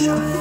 shine.